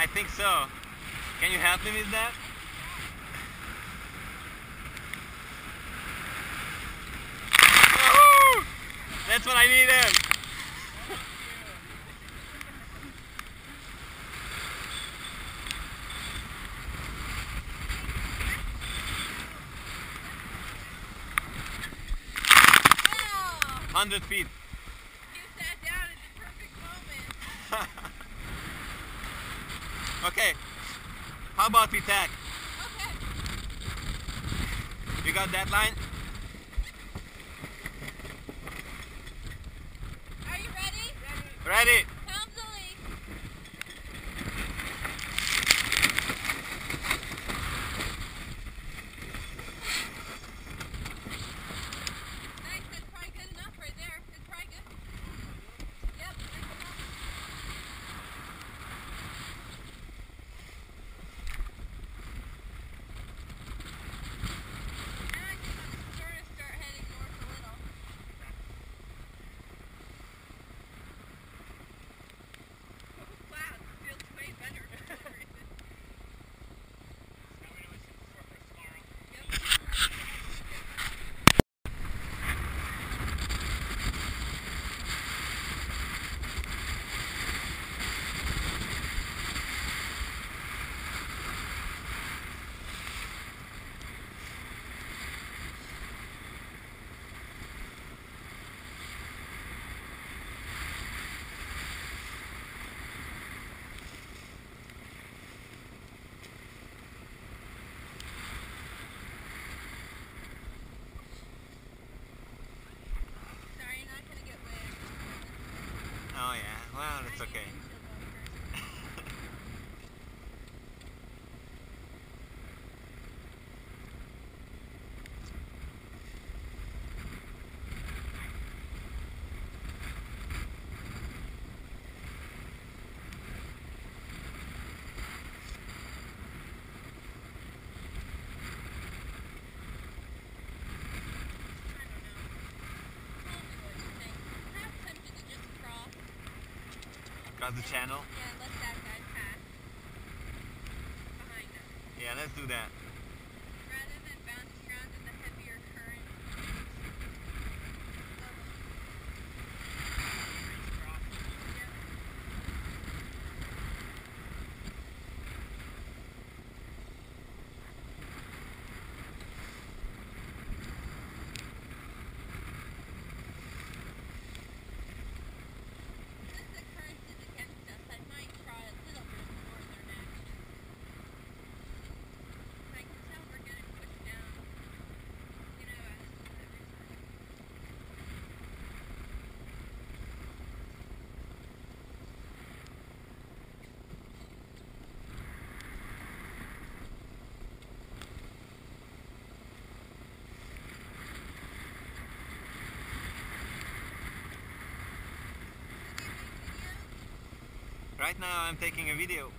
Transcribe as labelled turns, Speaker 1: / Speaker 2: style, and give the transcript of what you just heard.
Speaker 1: I think so. Can you help me with that? That's what I needed. Hundred feet.
Speaker 2: you sat down at the perfect moment.
Speaker 1: okay. How about we tag?
Speaker 2: Okay.
Speaker 1: You got that line?
Speaker 2: Are you ready?
Speaker 1: Ready?
Speaker 2: Clumsily.
Speaker 1: Well, it's okay. Got the channel?
Speaker 2: Yeah, let that guy pass. Behind us.
Speaker 1: Yeah, let's do that. Right now I'm taking a video.